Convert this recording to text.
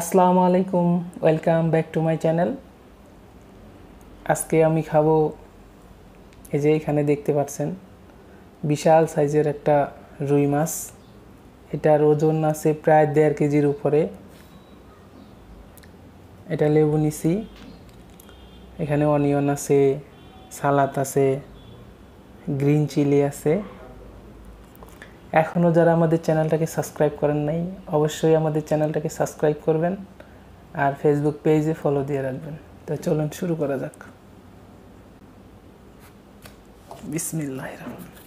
আসসালামু আলাইকুম welcome back to my channel আজকে আমি খাব এই যে এখানে দেখতে পাচ্ছেন, বিশাল সাইজের একটা রুই মাছ। এটার ওজন আছে প্রায় দেড় কেজির উপরে। এটা লেবু নিছি। এখানে অনিয়ন আছে সালাদ আছে গ্রিন চিলি আছে। এখনও যারা আমাদের চ্যানেলটাকে সাবস্ক্রাইব করেন নাই, অবশ্যই আমাদের চ্যানেলটাকে সাবস্ক্রাইব করবেন আর ফেসবুক পেজে ফলো দিয়ে রাখবেন। তো চলুন শুরু করা যাক। বিসমিল্লাহ রহমান